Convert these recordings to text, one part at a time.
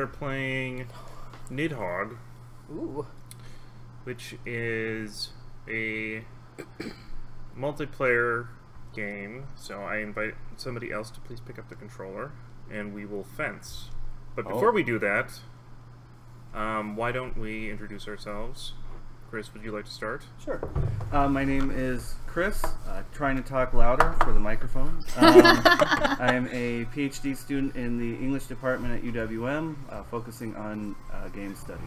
We're playing Nidhogg, Ooh. which is a multiplayer game. So I invite somebody else to please pick up the controller, and we will fence. But before Oh. we do that, um, why don't we introduce ourselves? Chris, would you like to start? Sure. Uh, my name is Chris. Uh, trying to talk louder for the microphone. Um, I am a PhD student in the English department at UWM, uh, focusing on uh, game studies.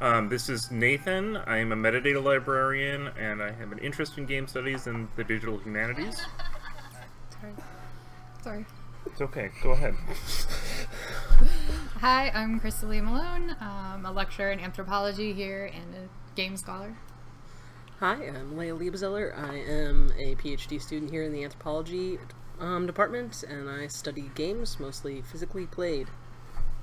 Um, this is Nathan. I am a metadata librarian, and I have an interest in game studies and the digital humanities. Sorry. Sorry. It's okay. Go ahead. Hi, I'm Krista-Lee Malone. I'm a lecturer in anthropology here and a game scholar. Hi, I'm Leah Liebzeller. I am a PhD student here in the anthropology um, department, and I study games, mostly physically played.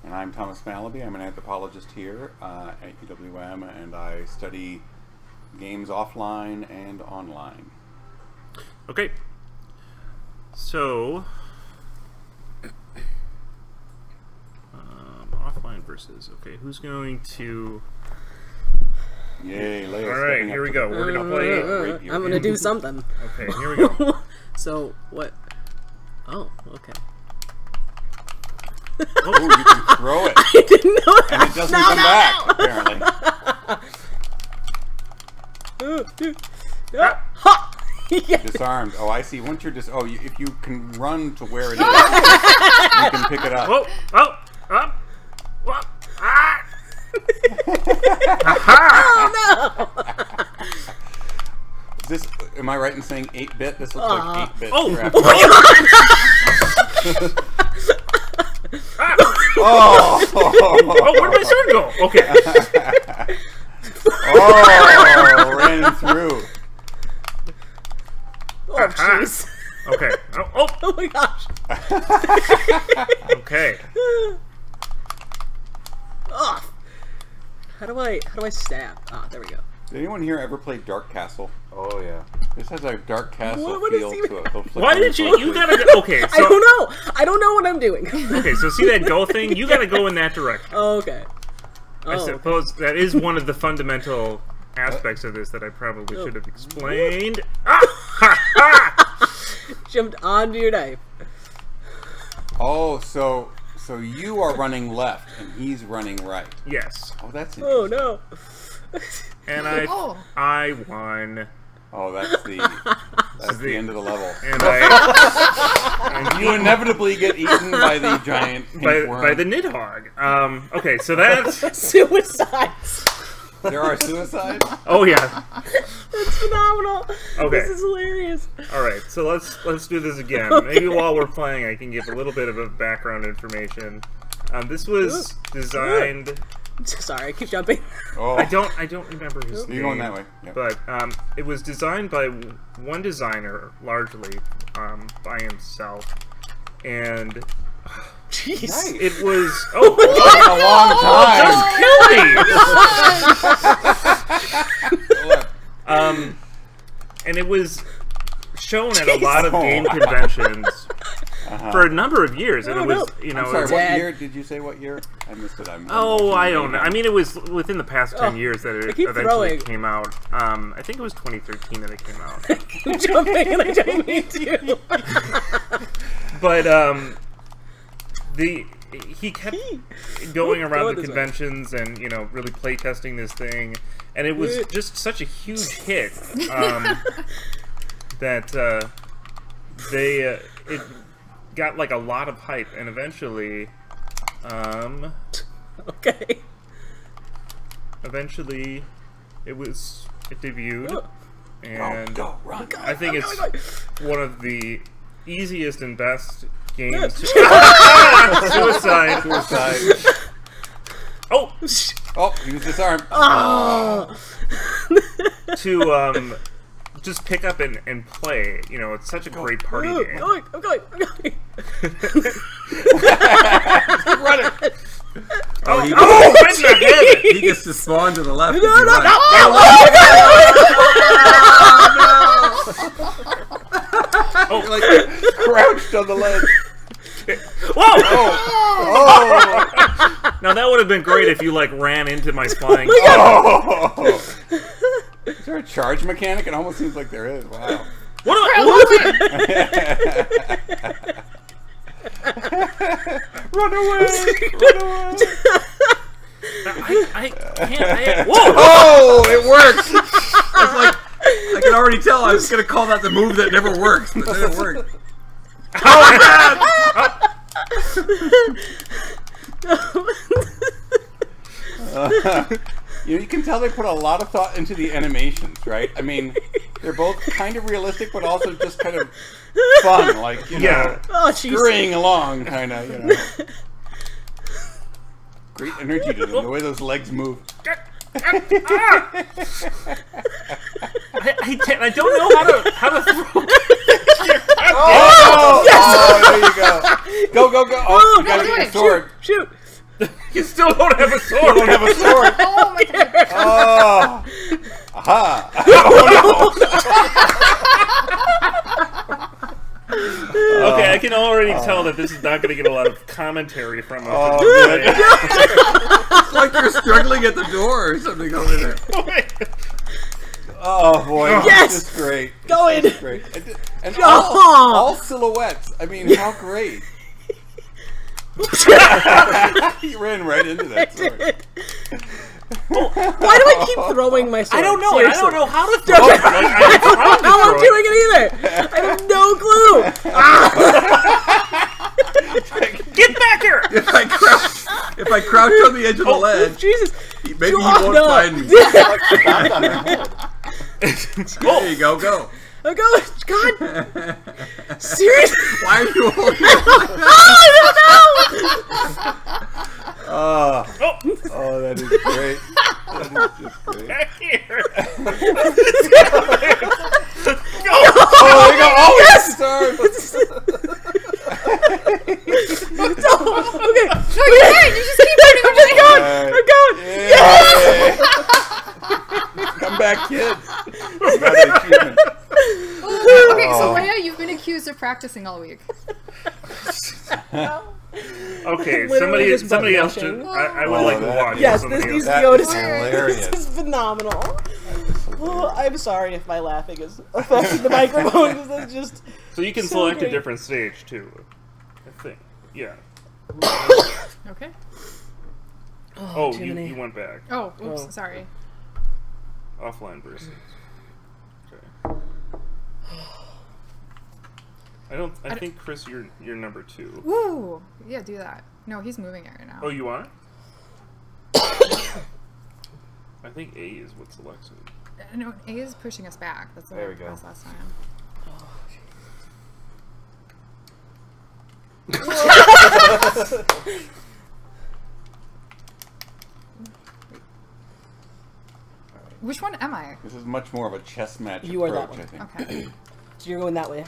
And I'm Thomas Malaby. I'm an anthropologist here uh, at UWM, and I study games offline and online. Okay. So, um, offline versus. Okay, who's going to? Yay, Leia. All right, here we go. We're gonna play. Right. Uh, uh, uh, I'm gonna do something. Okay, here we go. so, what? Oh, okay. Oh, you can throw it, I didn't know and it doesn't come back. Apparently. that. Ha! Disarmed. Oh, I see. Once you're dis, oh, you, if you can run to where it is, you can pick it up. Oh, Oh! Oh! Whoa! Ah! Aha! Is this? Am I right in saying 8-bit? This looks like 8-bit. Oh! crap. Ah! Oh! Oh, where'd my sword go? Okay. Oh, ran through. Oh, jeez. Okay. Oh, oh, Oh my gosh. okay. Oh. How do I? How do I stab? Ah, there we go. Did anyone here ever play Dark Castle? Oh yeah. This has a Dark Castle What- what is feel to it. Looks Why a- did you? You gotta go. Okay. I don't know. I don't know what I'm doing. okay. So see that go thing? You gotta go in that direction. Oh, okay. Oh, I okay. suppose that is one of the fundamental aspects of this that I probably should have explained. Ah! Ha! Ha! Jumped onto your knife. Oh, so so you are running left and he's running right. Yes. Oh, that's Oh no. And I Oh. I won. Oh, that's the that's the end of the level. And I You inevitably get eaten by the giant by, worm. by the Nidhogg. Um, okay, so that's Suicides. There are suicides. oh yeah. That's phenomenal. Okay. This is hilarious. All right, so let's let's do this again. Maybe while we're playing, I can give a little bit of a background information. Um, this was designed. Sorry, I keep jumping. Oh, I don't I don't remember his name. You're going that way. Yep. But um, it was designed by one designer, largely um, by himself, and Jeez. Nice. it was oh, a long time. Just kill me! um, and it was shown at a lot of Oh, game conventions Uh-huh. for a number of years, and Oh, it was no. you know I'm sorry. it was- What year did you say? What year? I missed it. I'm, Oh, I'm don't know. I mean, it was within the past ten Oh, years that it eventually throwing. came out. Um, I think it was 2013 that it came out. I keep jumping and I don't mean to. but um, the he kept going around the it way. conventions and you know really playtesting this thing, and it was just such a huge hit um, that uh, they uh, it got like a lot of hype, and eventually. Um, okay. eventually it was it debuted and go run. I think I'm it's going, one of the easiest and best games suicide Suicide. oh Oh, he was disarmed. Oh. to um just pick up and, and play you know it's such a great party Oh, game I'm going, I'm going, I'm going. Run it. oh, he- oh right in the head He gets to spawn to the left. No, if you no, run. no, oh Like crouched on the ledge. whoa oh. oh, Now that would have been great if you like ran into my flying. Oh! Is there a charge mechanic? It almost seems like there is. Wow. What? I A, love it. Run away! Run away! I, I can't. I, whoa! Oh, it works! It's like I can already tell. I was gonna call that the move that never works, but then it worked. Uh, you, know, you can tell they put a lot of thought into the animations, right? I mean, they're both kind of realistic, but also just kind of fun, like you Yeah. know, Oh, jeez. scurrying along, kind of. You know, great energy to them. The way those legs move. I, I, I don't know how to how to throw. Oh, oh, oh, there you go. Go, go, go. Oh, you gotta get your sword. Shoot! You still don't have a sword. You don't have a sword. Oh my god. Oh. Aha. Oh, Okay, I can already oh. tell that this is not going to get a lot of commentary from us. Oh, good. It's like you're struggling at the door or something over there. Oh boy, Yes! this is great. Go in! Great. And, and all, all silhouettes. I mean, how great. you ran right into that sword. Why do I keep throwing my sword? I don't know. Seriously. I don't know how to throw it. Like, I'm trying to how I'm doing it either. I have no clue. Ah. Get back here! If I crouch, if I crouch on the edge of the Oh, ledge, Jesus. maybe he won't no. find me. Back on their head. There you go, go. I'm going. God. Seriously. Why are you holding? Oh, Oh, oh, that is great. That is just great. here! Oh, there you go. Oh, yes! Sorry. okay. No, you can't. You just keep running I'm just away. going. I'm going. Yay. Come back, kid. Got an achievement. Okay, so Oh. Leia, you've been accused of practicing all week. Okay, Literally somebody, just somebody else. butt-washing. Should, I, I would Oh, like to oh, that- watch. Yes, something this else. needs to go to is hilarious. This is phenomenal. Oh, I'm sorry if my laughing is affecting the microphone because it's just. So you can So select great. a different stage too. I think. Yeah. Okay. Oh, you, Jiminy. you went back. Oh, oops, Oh. sorry. Offline versus. Mm. Okay. I don't. I think Chris, you're you're number two. Woo! Yeah, do that. No, he's moving it right now. Oh, you are. I think A is what selects it. Uh, No, A is pushing us back. That's what There we go. pressed last time. Which one am I? This is much more of a chess match You are that one. I think. Okay. So you're going that way.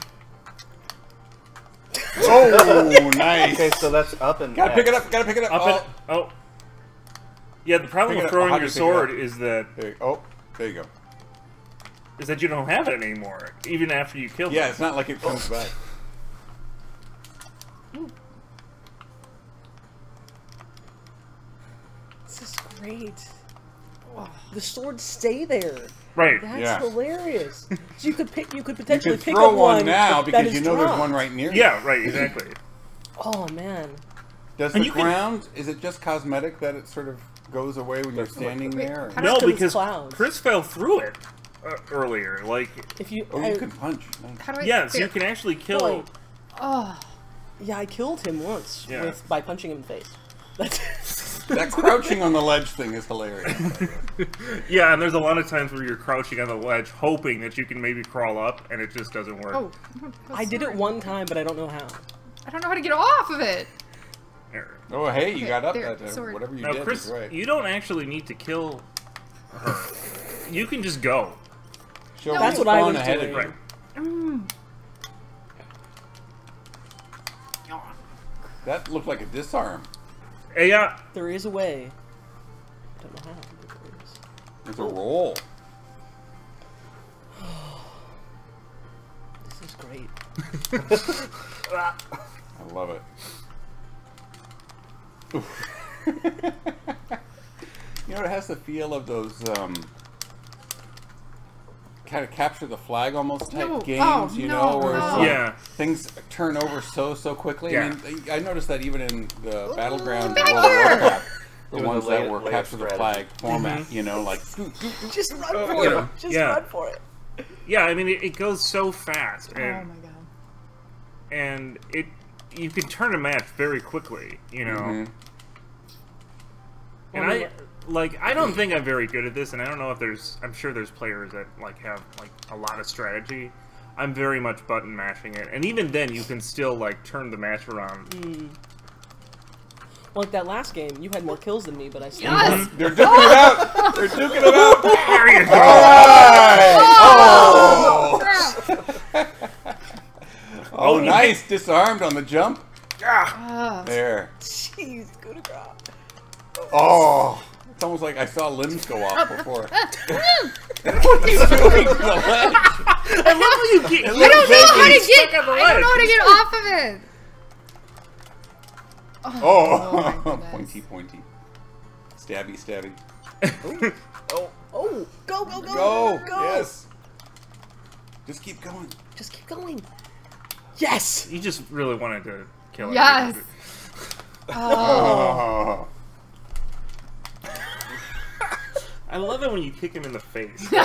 Oh, nice. Okay, so that's up and Gotta pick it X. up. Gotta pick it up. Up oh. and oh. Yeah, the problem Pick with throwing How your you pick it up? sword is that There you, oh, there you go. is that you don't have it anymore, even after you kill Yeah, them. it's not like it comes back. This is great. Oh, The swords stay there. Right. That's Yeah. hilarious. So you could pick. You could You potentially pick throw up one now that because is you know there's one right near you. Yeah. Right. Exactly. Oh man. Does And the you can- ground, is it just cosmetic that it sort of goes away when you're standing Wait, there? how no, Just 'cause it's because clouds. Chris fell through it uh, earlier. Like, If you. Oh, I- you can punch. Nice. How do I? yes, you can actually kill. Boy. Oh, Yeah, I killed him once Yeah. with by punching him in the face. That's. That crouching on the ledge thing is hilarious. Yeah, and there's a lot of times where you're crouching on the ledge, hoping that you can maybe crawl up, and it just doesn't work. oh. I did it one time, but I don't know how. I don't know how to get off of it. There. Oh, hey, you Okay, got up there, that sword. Whatever you Now, did Chris, right. you don't actually need to kill her. You can just go. Show No, That's what I spawn was ahead doing. of Right. you. Mm. That looked like a disarm. Hey, yeah. There is a way. I don't know how. but there is. It's a roll. This is great. I love it. You know, it has the feel of those um, kind of capture the flag almost type No. games. Oh, you no, know, where it's no. like Yeah. things turn over so so quickly. Yeah. I mean, I noticed that even in the battleground World of! Warcraft, the Doing ones the that layer- were layer capture the flag strategy. format. You know, like Just run Uh, for you it. know, Just yeah. run for it. Yeah, I mean, it, it goes so fast, Oh and my god. and it you can turn a match very quickly, you know. Mhm. And Well, I mean, I like I don't think I'm very good at this, and I don't know if there's I'm sure there's players that like have like a lot of strategy. I'm very much button mashing it, and even then you can still like turn the match around. Like that last game, you had more kills than me, but I still. Yes! They're duking it out. They're duking it out. There you go. Oh! Crap. Oh, nice. Disarmed on the jump. Ah. There. Jeez, coup de grace. Oh. It's almost like I saw limbs go off before. what are you doing the ledge? I love how you get. It I don't know how to get. I don't know how to get off of it. Oh, oh my goodness. pointy, pointy. Stabby, stabby. Oh, oh, oh go, go, go, Go! go! Yes. Just keep going. Just keep going. Yes. You just really wanted to kill it. Yes. Oh. Oh. I love it when you kick him in the face.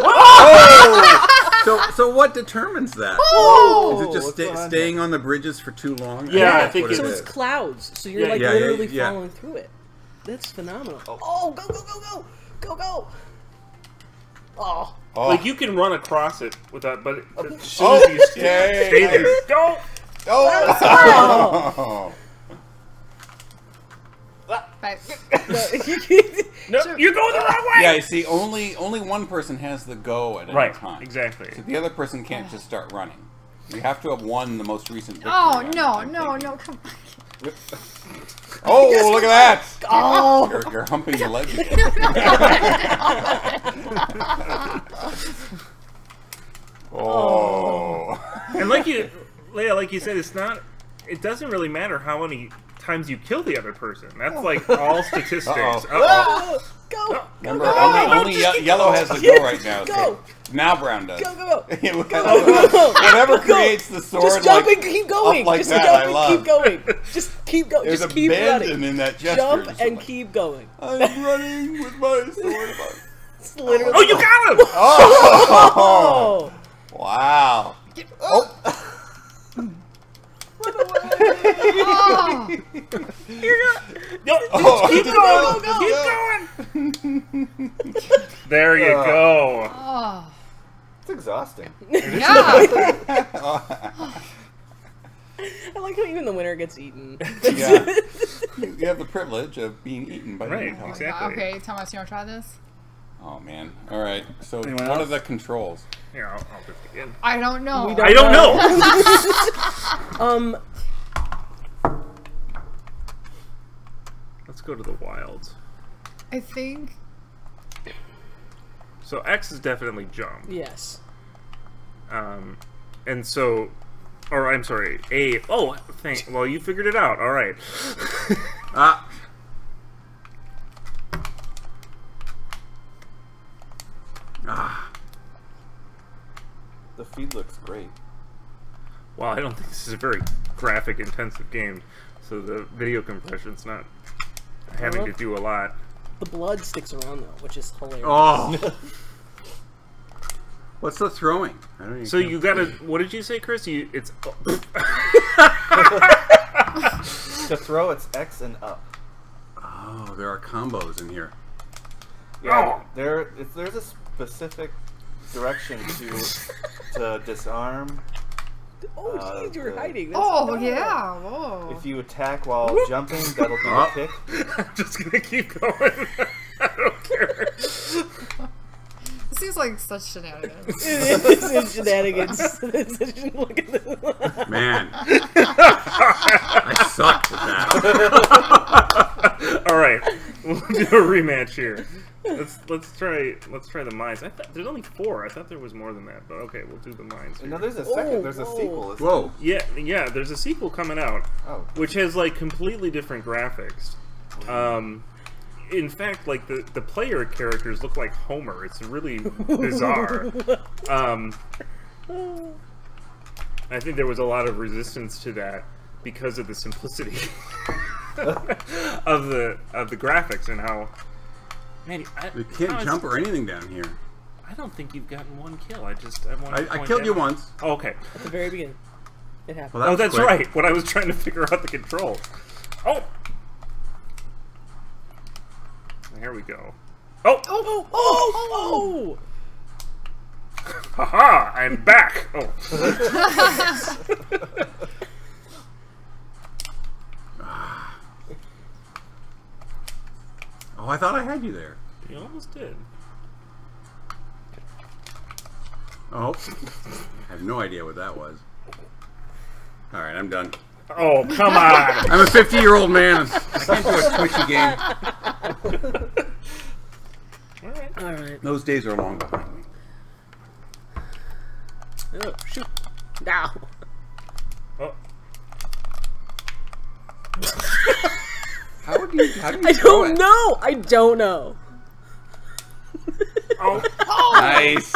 Oh! So, so what determines that? Oh. Is it just sta- on staying on the bridges for too long? Yeah, I that's think what So it it's clouds. So you're Yeah, like yeah, yeah, literally yeah. following through it. That's phenomenal. Oh. oh, go, go, go, go, go, go. Oh, Oh. Like you can run across it without, but as soon as you oh. stay, stay there, go. Oh. But- No, you're going the wrong way. yeah, you see, only only one person has the go at any Right. time. Exactly. So the other person can't just start running. You have to have won the most recent victory. Oh no, no, no! Come on. Oh, look at that! oh. You're, you're humping the leg. again. oh. And like you, Leia, like you said, it's not. It doesn't really matter how many times you kill the other person. That's oh. like all statistics. Uh-oh. Uh-oh. Go, go, Remember, go, only, go, only ye- yellow has the Yeah, go right now. Go, So now brown does. go, go, go. Go, go, go. Whatever Go. creates the sword, Just jump like, and keep going. up like just that, jump I and love. keep going. Just keep going. There's Just a keep bend running. in that gesture. Jump and like, keep going. I'm running with my sword. It's literally. Oh, you got him! Oh! oh! Oh. Wow. Oh! Oh, No, Oh, keep go, going! go, keep going! there you Uh. go. oh. It's exhausting. Yeah. I like how even the winner gets eaten. Yeah. You you have the privilege of being eaten by Right, the exactly. Okay, Thomas, you want to try this? Oh man. All right. So Anyone what are the controls? Here, I'll, I'll just begin. I don't know. We don't- I don't know. um, Let's go to the wilds. I think. So X is definitely jump. yes. Um, and so, or I'm sorry, A. Oh, thank. Well, you figured it out. All right. Ah, ah, The feed looks great. well, I don't think this is a very graphic intensive game, so the video compression's not having to do a lot. The blood sticks around though, which is hilarious. oh. What's the throwing? I don't even So know. you gotta. What did you say, Chris? You it's. To throw, it's X and up. Oh, there are combos in here. Yeah, there. It's, there's a specific direction to to disarm. oh, uh, jeez, you were the- hiding. That's Oh phenomenal. yeah. Whoa. If you attack while jumping, that'll be Oh. kick. I'm just gonna keep going. I don't care. This seems like such shenanigans. this is shenanigans. Look at this. Man, I sucked at that. All right, we'll do a rematch here. Let's let's try let's try the mines. I thought there's only four. I thought there was more than that, but okay, we'll do the mines. here. No, there's a second. Oh, there's a sequel. isn't Whoa. Yeah, yeah. There's a sequel coming out. Oh. which has like completely different graphics. Um, in fact, like the the player characters look like Homer. It's really bizarre. Um, I think there was a lot of resistance to that because of the simplicity of the of the graphics and how. Man, I, You can't how is- jump or anything down here. I don't think you've gotten one kill. I just I, wanted I, I killed that you once. Oh, okay. At the very beginning. It happened. Well, that Oh, that's quick. right. When I was trying to figure out the controls. Oh. Here we go. Oh! Oh, oh! oh, oh, oh! Haha! I'm back! Oh. Ah. Oh, I thought I had you there. You almost did. Oh, I have no idea what that was. All right, I'm done. Oh, come on! I'm a 50 year old man. I can't do a twitchy game. Alright. Alright. Those days are long behind me. Oh, shoot. Now. Oh. How would you? How do you I throw don't it? know! I don't know. Oh. Nice.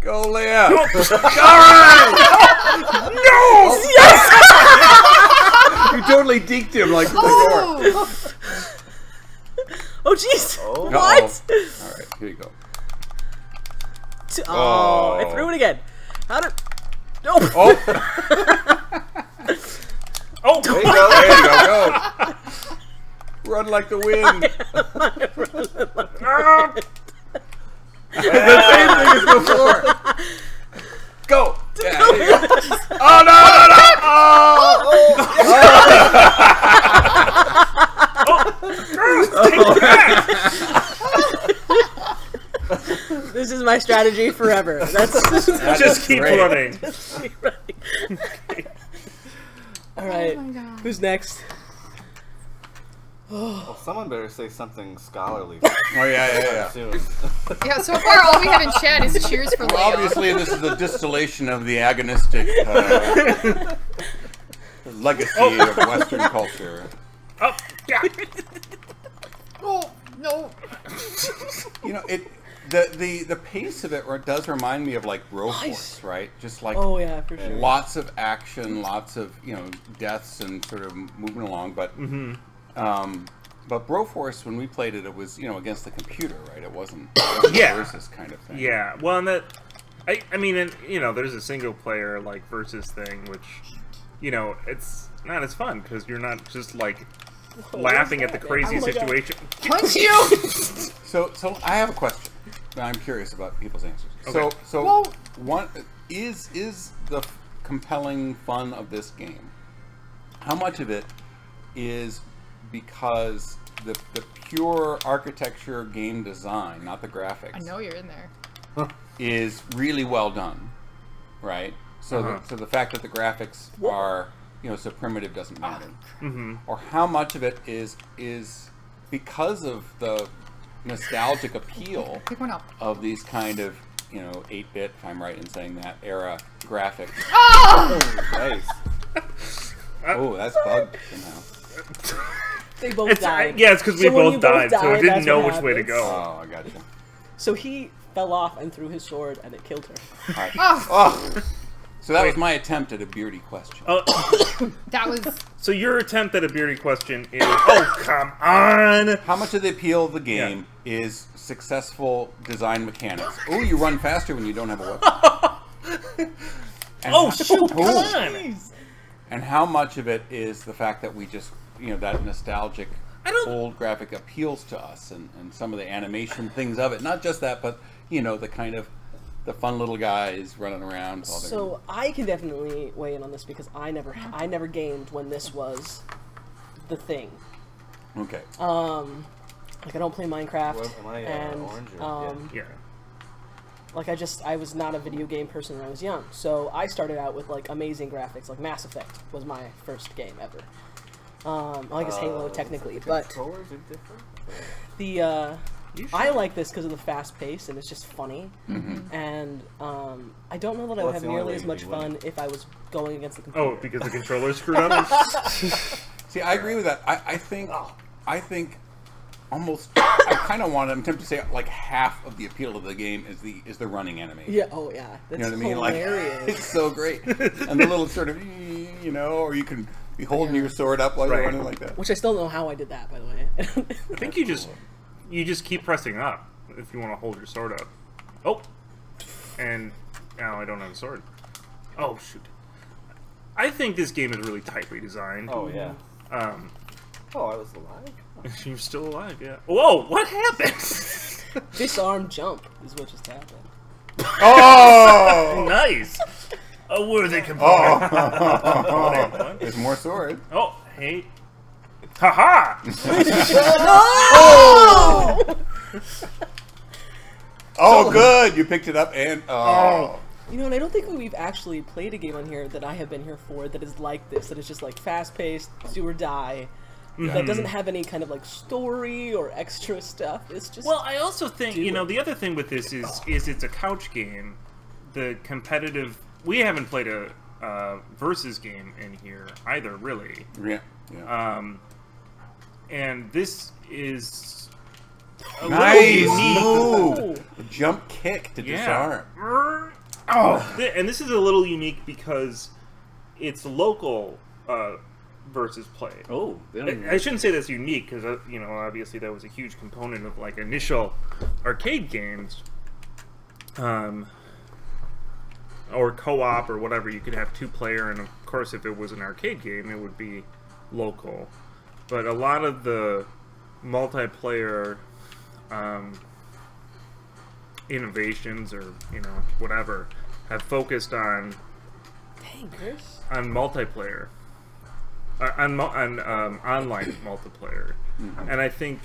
Go, Leah. no! Yes. You totally deked him like from the. Oh, Oh, jeez! Oh. What? All right, here you go. T- Oh, I Oh. threw it again. How did. No! Oh, Oh! There you go. there you go. Go. Run like the wind. The same thing as before. Go. Yeah, there you go. Oh no no no! Take that! This is my strategy forever. That's Just keep great. running. All right. oh my god. Who's next? Well, someone better say something scholarly Oh yeah yeah yeah. soon. Yeah, so far all we have in chat is cheers for Well, Leo. obviously, this is a distillation of the agonistic uh, legacy of Western culture. Oh, yeah. Oh, no. You know, it the the the pace of it re- does remind me of like Broforce, Nice. right? Just like Oh yeah, for sure. lots of action, lots of you know deaths and sort of moving along. But um, but Broforce, when we played it, it was you know against the computer, right? It wasn't, it wasn't Yeah. versus kind of thing. Yeah, well, and that, I, I mean, and you know, there's a single player like versus thing, which, you know, it's not as fun because you're not just like laughing at the crazy Oh situation. Punch you! So, so I have a question. I'm curious about people's answers. So, Okay. so Whoa. one is is the compelling fun of this game. How much of it is because the the pure architecture, game design, not the graphics, I know you're in there. is really well done, right? So, Uh-huh. the, so the fact that the graphics are you know so primitive doesn't matter, hmm or how much of it is is because of the nostalgic appeal Pick one up. of these kind of you know 8-bit if i'm right in saying that era graphics Oh! nice. oh that's bugged somehow They both It's, uh, died. yeah, it's because we So when both you both died, so die, I didn't know what which way to go. oh i got you So he fell off and threw his sword, and it killed her. all right Oh, oh so that was my attempt at a beardy question Oh, that was. so your attempt at a beardy question is, oh come on! how much of the appeal of the game is successful design mechanics oh you run faster when you don't have a weapon Oh how- shoot! Come Oh. on! and how much of it is the fact that we just you know that nostalgic I don't- old graphic appeals to us and, and some of the animation things of it not just that but you know the kind of the fun little guys running around all So I can definitely weigh in on this because I never, I never gamed when this was the thing. okay Um, like I don't play Minecraft, Well, am I, uh, and orange or- um, Yeah. like I just I was not a video game person when I was young. So I started out with like amazing graphics. Like Mass Effect was my first game ever. Um, I guess Halo Uh, technically, the but controllers are different. the uh, I like this because of the fast pace and it's just funny. And um, I don't know that I would have nearly as much fun if I was going against the computer. Oh, because the controller screwed up. See, I agree with that. I, I think, I think, almost. I kind of want. To. I'm tempted to say like half of the appeal of the game is the is the running animation. Yeah. Oh yeah. You know what I mean? Like hilarious. it's so great, and the little sort of you know, or you can be holding your sword up while you're running like that. Which I still don't know how I did that, by the way. I think you just you just keep pressing up if you want to hold your sword up. Oh, and now I don't have a sword. Oh shoot! I think this game is really tightly designed. Oh yeah. Um, Oh, I was alive. you're still alive, yeah. Whoa! What happened? Disarm jump is what just happened. Oh, nice. A worthy component. oh. there's more sword. Oh, hey. Haha! Oh, oh, good, you picked it up and uh, oh. You know, and I don't think we've actually played a game on here that I have been here for that is like this. That is just like fast paced, do or die. That mm-hmm. doesn't have any kind of like story or extra stuff. It's just Well, I also think you know it. the other thing with this is is it's a couch game. The competitive. We haven't played a uh, versus game in here either, really. Yeah, yeah. Um, and this is a nice little unique. move. Jump kick to Yeah. disarm. Oh, and this is a little unique because it's local uh, versus play. Oh, they don't even I I shouldn't say that's unique because uh, you know obviously that was a huge component of like initial arcade games, um, or co-op or whatever. You could have two player, and of course, if it was an arcade game, it would be local. But a lot of the multiplayer um, innovations, or you know whatever, have focused on dang, Chris. on multiplayer, uh, on on um, online multiplayer, and I think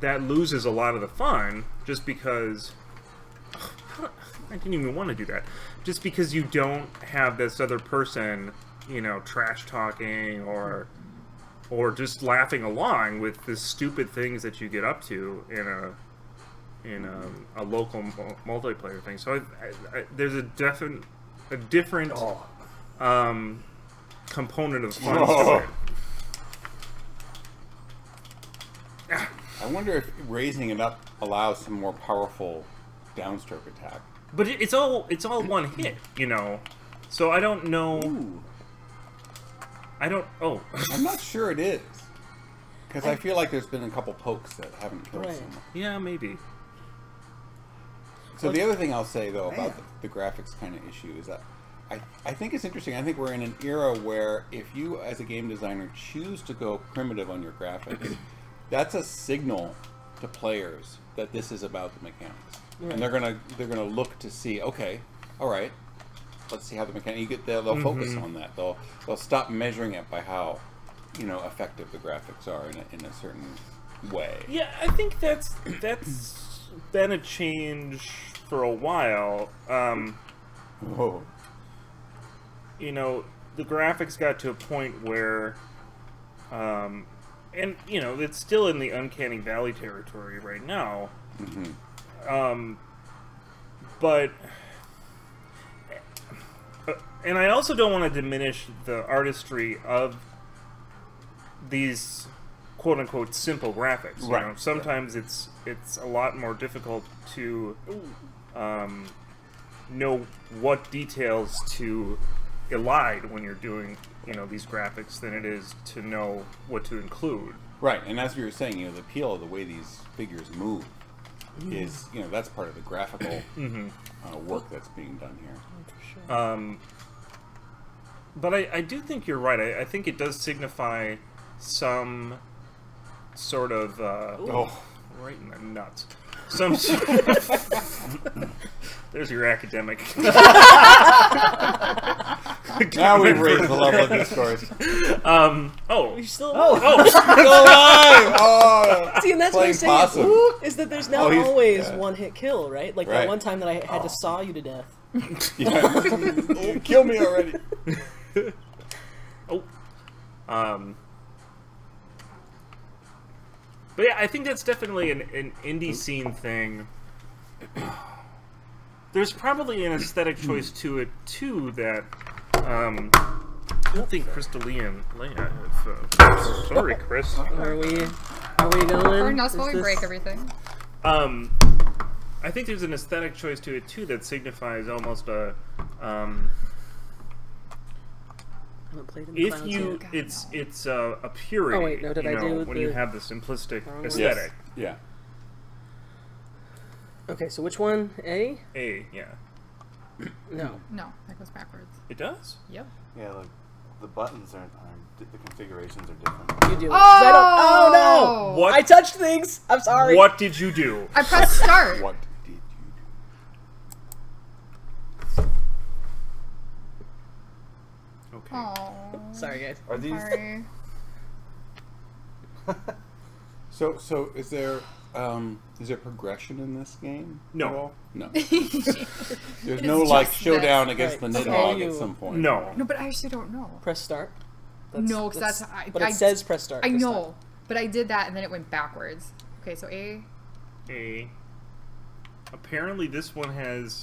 that loses a lot of the fun just because I didn't even want to do that. Just because you don't have this other person, you know, trash talking or or just laughing along with the stupid things that you get up to in a in a, a local mul- multiplayer thing. So I, I, I, there's a definite a different um, component of fun to it. I wonder if raising it up allows some more powerful downstroke attack. But it, it's all it's all one hit, you know. So I don't know. Ooh. I don't. Oh, I'm not sure it is. Because I feel like there's been a couple pokes that haven't killed Right. someone. yeah, maybe. So the other thing I'll say though about the, the graphics kind of issue is that I, I think it's interesting. I think we're in an era where if you as a game designer choose to go primitive on your graphics, that's a signal to players that this is about the mechanics. And they're gonna they're gonna look to see, okay, all right, let's see how the mechanic you get they'll, they'll focus on that. They'll they'll stop measuring it by how you know effective the graphics are in a, in a certain way. Yeah, I think that's that's been a change for a while. Um, Oh. you know, the graphics got to a point where, um, and you know, it's still in the uncanny valley territory right now. Um, but, uh, and I also don't want to diminish the artistry of these quote unquote simple graphics. You Right, know, sometimes it's it's a lot more difficult to um, know what details to elide when you're doing you know these graphics than it is to know what to include. Right, and as you were saying, you know, the appeal of the way these figures move is, you know, that's part of the graphical uh, work that's being done here. Um, but I, I do think you're right. I, I think it does signify some sort of uh, Oh. right in the nuts. Some sort of... there's your academic. Now we've raised the level of discourse. um, oh, You're still alive. oh, Still alive! Oh, See, and that's what I'm saying. possum. Is that there's not Oh, always yeah. one hit kill, right? Like Right. that one time that I had to saw you to death. yeah. Kill me already. oh, um. But yeah, I think that's definitely an, an indie scene thing. There's probably an aesthetic choice to it too that um, don't think Crystalline Leia. If, uh, sorry, Chris. Are we? Are we going? Or no, Is so we this- break everything. Um, I think there's an aesthetic choice to it too that signifies almost a. Um, I haven't played in if you. God, it's no. it's uh, a purity. Oh, wait, no, did you I know, do when you have the simplistic wrong one? aesthetic? Yeah. Okay, so which one? A? A, yeah, No. No, that goes backwards. it does. Yep. Yeah, the, the buttons aren't, aren't the configurations are different. You do. it. 'Cause I don't, oh no! What? I touched things. I'm sorry. What did you do? I pressed start. What did you Okay. Oh. Sorry, guys. Are these? Sorry. So, so is there um, is there progression in this game? No. no. There's no like showdown this. against Right. the So Nidhogg you- at some point. No. No, but I actually don't know. Press start. No, because that's- I- but I- it says press start. I this know, time. but I did that and then it went backwards. Okay, so A. A. Apparently, this one has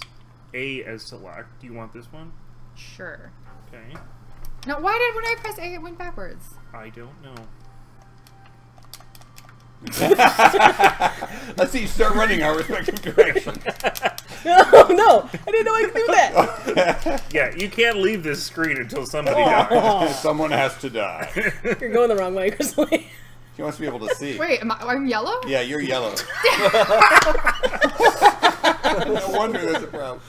A as select. Do you want this one? Sure. Okay. Now, why did when I press A it went backwards? I don't know. Let's see you start running our respective directions. No, no! I didn't know I could do that. Yeah, you can't leave this screen until somebody oh. dies. Oh, Someone has to die. you're going the wrong way, Grizzly. She wants to be able to see. Wait, am I, I'm yellow? Yeah, you're yellow. no wonder there's a problem.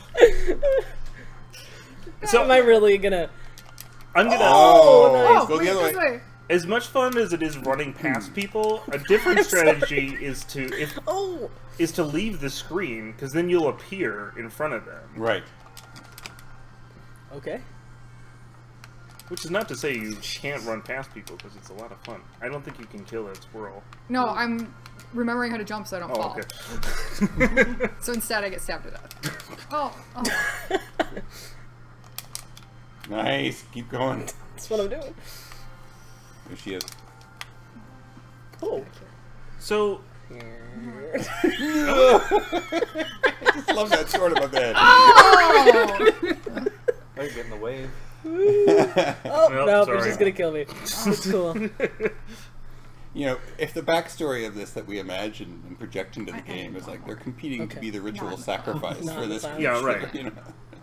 So Am I really gonna? I'm gonna. Oh, nice. Oh, go wait, the other way. way. As much fun as it is running past hmm. people, a different strategy is to if, Oh, is to leave the screen because then you'll appear in front of them. Right. okay. Which is not to say you can't run past people because it's a lot of fun. I don't think you can kill that squirrel. No, I'm remembering how to jump so I don't Oh, fall. okay. So instead, I get stabbed to death. Oh, oh. Nice. Keep going. That's what I'm doing. There she is. Cool. so I just Love that sword above the head. oh! Oh, you're getting the wave. Oh Nope, no, sorry. he's just gonna kill me. It's cool. You know, if the backstory of this that we imagine and project into the game is like they're competing to be the ritual Not- sacrifice not for this. violent. Yeah, right. You know,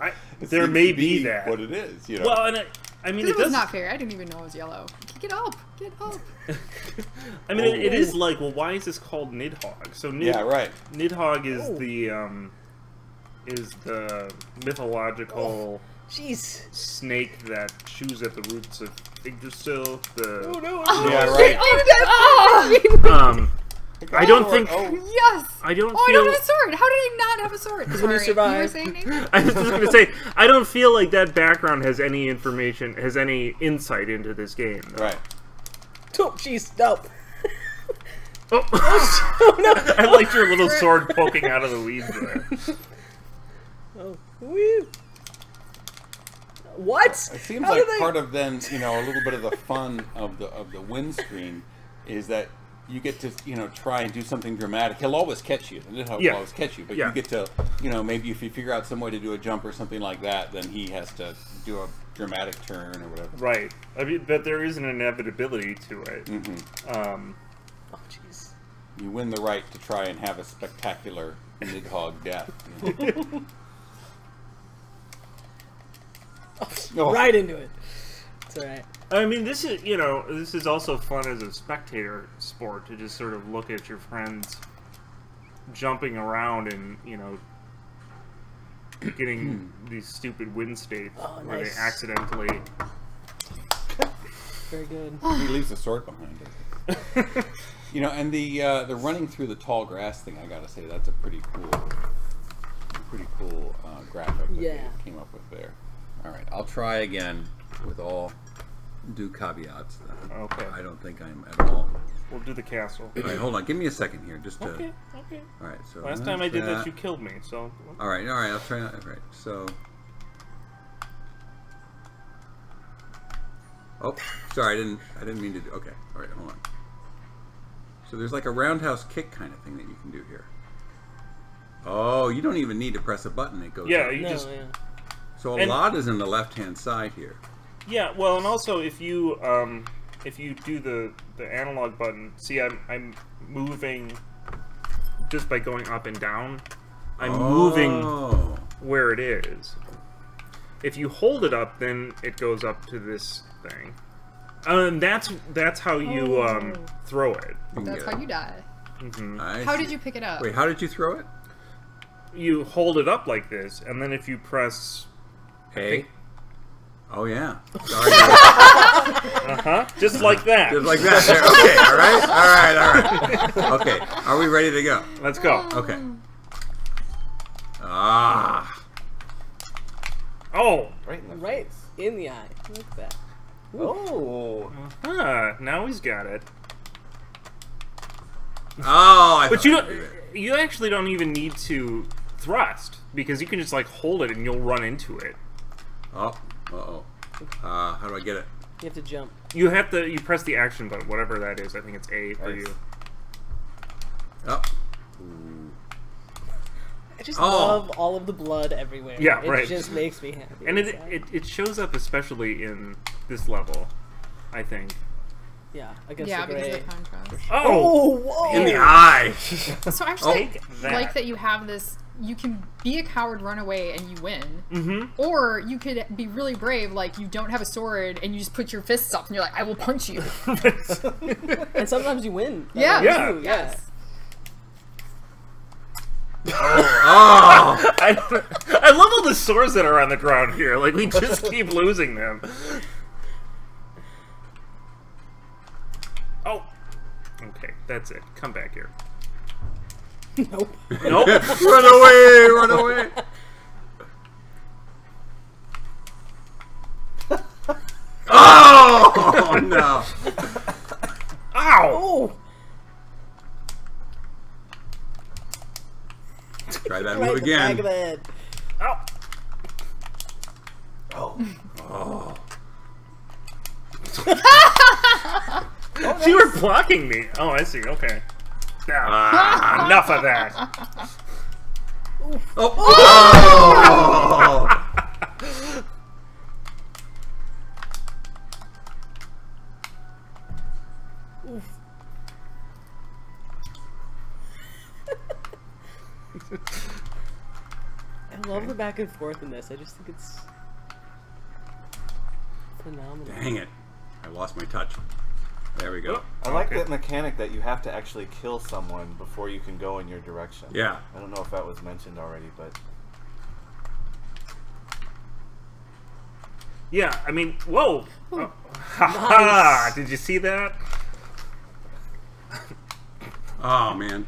I, there may be that. what it is. You know. Well, and I, I mean, This it was does. not fair. I didn't even know it was yellow. Get up! Get up! I mean, it, it is like, well, why is this called Nidhogg? So Nid, yeah, right. Nidhogg is Oh. the um, is the mythological Jeez. snake that chews at the roots of Yggdrasil. The Oh no. Yeah, right. Oh, um, I don't think. Oh, yes! I don't Oh, I don't have a sword. How did I not have a sword? when you Sorry, survive. You were saying, Nathan? I was just gonna say, I don't feel like that background has any information, has any insight into this game. right. Oh, jeez. No. Oh, Oh no. I liked your little sword poking out of the weeds there. Oh. Woo. What? It seems How like did I- part of then, you know, a little bit of the fun of the of the windscreen is that you get to, you know, try and do something dramatic. He'll always catch you, and he'll Yeah. always catch you. But Yeah. you get to, you know, maybe if you figure out some way to do a jump or something like that, then he has to do a dramatic turn or whatever. Right. I mean, but there is an inevitability to it. hmm Um, Oh, jeez. You win the right to try and have a spectacular Nidhogg death. you know. Oh. Right into it. It's alright. I mean, this is you know, this is also fun as a spectator sport to just sort of look at your friends jumping around and you know getting these stupid wind states Oh, where nice. they accidentally. Very good. he leaves the sword behind. You know, and the uh, the running through the tall grass thing, I gotta say, that's a pretty cool, pretty cool uh, graphic that Yeah. they came up with there. All right, I'll try again with all due caveats. Then. Okay. I don't think I'm at all. We'll do the castle. All right, hold on. Give me a second here, just to. Okay. Okay. All right. So Last time I did that. this, you killed me. So All right. All right. I'll try. All right. So. Oh, sorry. I didn't. I didn't mean to. do Okay. All right. Hold on. So there's like a roundhouse kick kind of thing that you can do here. Oh, you don't even need to press a button. It goes. yeah, up. you No, just yeah. So a and- lot is in the left-hand side here. Yeah, well, and also if you um, if you do the the analog button, see, I'm I'm moving just by going up and down. I'm moving Oh. where it is. If you hold it up, then it goes up to this thing. Um, that's that's how you um, Oh. throw it. That's how you die. I How see. did you pick it up? Wait, how did you throw it? You hold it up like this, and then if you press, Hey. Oh yeah. Sorry. uh huh, just like that. Just like that. There. Okay. All right. All right. All right. Okay. Are we ready to go? Let's go. Okay. Ah. Oh, Right in the Right in the eye. Look at that. Oh. huh, now he's got it. Oh. I But you don't. did. You actually don't even need to thrust because you can just like hold it and you'll run into it. Oh. Uh oh. Uh, how do I get it? You have to jump. You have to. You press the action button, whatever that is. I think it's A for Nice. you. Oh. I just Oh. love all of the blood everywhere. Yeah, it right. just makes me happy. And it, it it shows up especially in this level, I think. yeah, against Yeah, the because of the contrast. Oh, Oh, whoa! In the eye. So I actually Take that. like that you have this. You can be a coward, run away, and you win. mm-hmm. Or you could be really brave, like you don't have a sword and you just put your fists up and you're like, I will punch you. And sometimes you win. that Yeah. Yeah. too, yeah. Yes. Oh. I, I love all the swords that are on the ground here. Like we just keep losing them. Oh, okay, that's it. Come back here. Nope. Nope. run away! Run away! Oh no! Ow! Oh, Try that right move in the back of again. the head. Ow! Oh. Oh. You were blocking me. Oh, I see. Okay. Yeah. Ah. Enough of that. Oh. oh. I love the back and forth in this. I just think it's phenomenal. Dang it! I lost my touch. There we go. I like Okay. that mechanic that you have to actually kill someone before you can go in your direction. Yeah. I don't know if that was mentioned already, but Yeah, I mean, whoa. Oh. Ha ha! Nice. Did you see that? Oh man.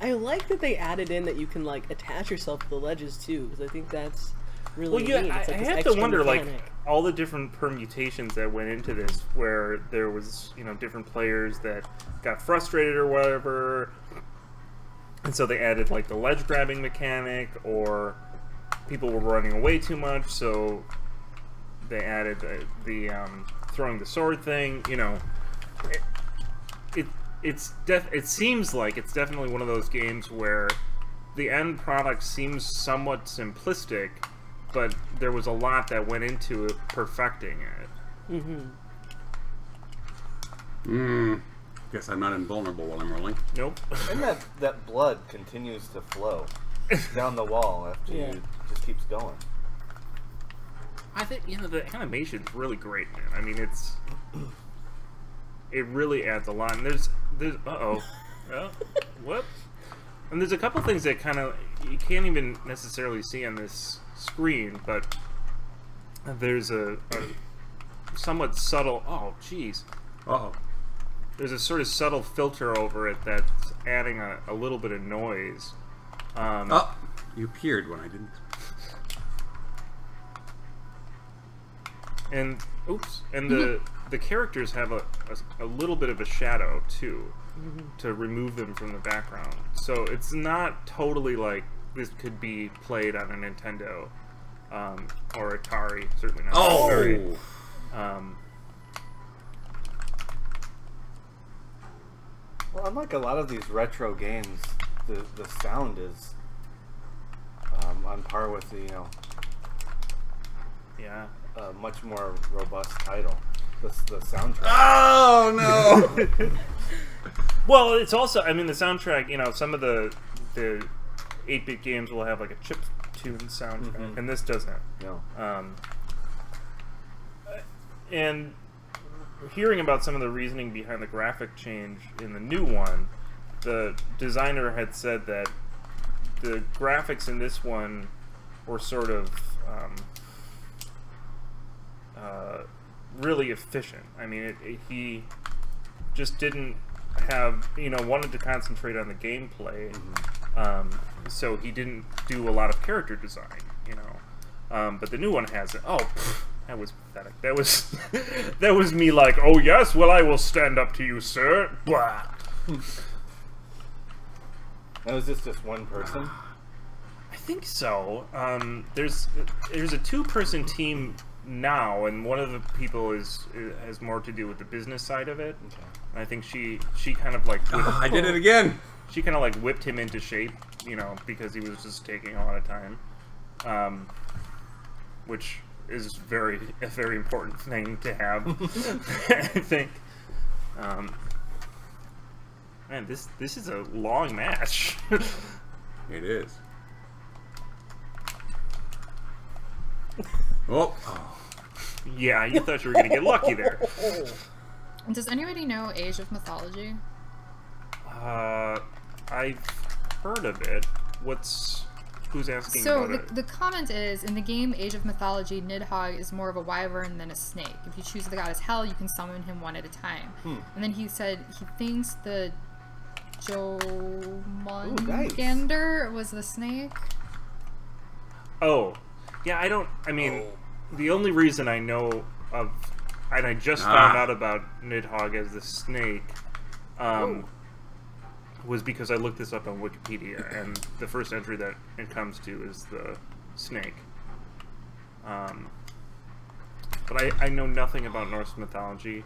I like that they added in that you can like attach yourself to the ledges too, because I think that's really Well, yeah, neat. I, It's like I have to wonder, like, all the different permutations that went into this, where there was, you know, different players that got frustrated or whatever, and so they added like the ledge grabbing mechanic, or people were running away too much, so they added the, the um, throwing the sword thing. You know, it, it it's def- it seems like it's definitely one of those games where the end product seems somewhat simplistic, but there was a lot that went into it perfecting it. Mm. Hmm. Mmm. Guess I'm not invulnerable while I'm rolling. Nope. and that that blood continues to flow down the wall after Yeah. you just keeps going. I think you know the animation's really great, man. I mean, it's it really adds a lot. And there's there's uh oh, oh, whoop. And there's a couple things that kind of you can't even necessarily see on this screen, but there's a, a somewhat subtle. Oh, jeez. Uh oh. There's a sort of subtle filter over it that's adding a, a little bit of noise. Um, Oh, you appeared when I didn't. and oops and the the characters have a, a, a little bit of a shadow too to remove them from the background so it's not totally like this could be played on a nintendo um, or atari certainly not Oh. Atari. um, Well, unlike a lot of these retro games, the the sound is um, on par with the you know yeah a much more robust title. The, the soundtrack. Oh no! Well, it's also I mean the soundtrack. You know, some of the the eight bit games will have like a chip tune soundtrack, Mhm. and this doesn't. no. Um, and hearing about some of the reasoning behind the graphic change in the new one, the designer had said that the graphics in this one were sort of um, uh, really efficient. I mean, it, it, he just didn't have, you know, wanted to concentrate on the gameplay. Um, so he didn't do a lot of character design, you know. Um, but the new one has it. Oh, pff, that was pathetic. That was that was me like, oh yes, well I will stand up to you, sir. Blah. That was just just one person. I think so. Um, there's there's a two person team now, and one of the people is has more to do with the business side of it. Okay. I think she she kind of like whipped, I did it again. she kind of like whipped him into shape, you know, because he was just taking a lot of time, um, which is very a very important thing to have. I think. Um, man, this this is a long match. It is. Oh, yeah, you thought you were gonna get lucky there. Does anybody know Age of Mythology? Uh, I've heard of it. What's who's asking So about the, it? the comment is in the game Age of Mythology, Nidhogg is more of a wyvern than a snake. If you choose the goddess Hel, you can summon him one at a time. Hmm. And then he said he thinks the nice. Jormungandr was the snake. Oh, yeah. I don't. I mean, the only reason I know of, and I just Ah. found out about Nidhogg as the snake, um, was because I looked this up on Wikipedia, and the first entry that it comes to is the snake. Um, but I, I know nothing about Norse mythology,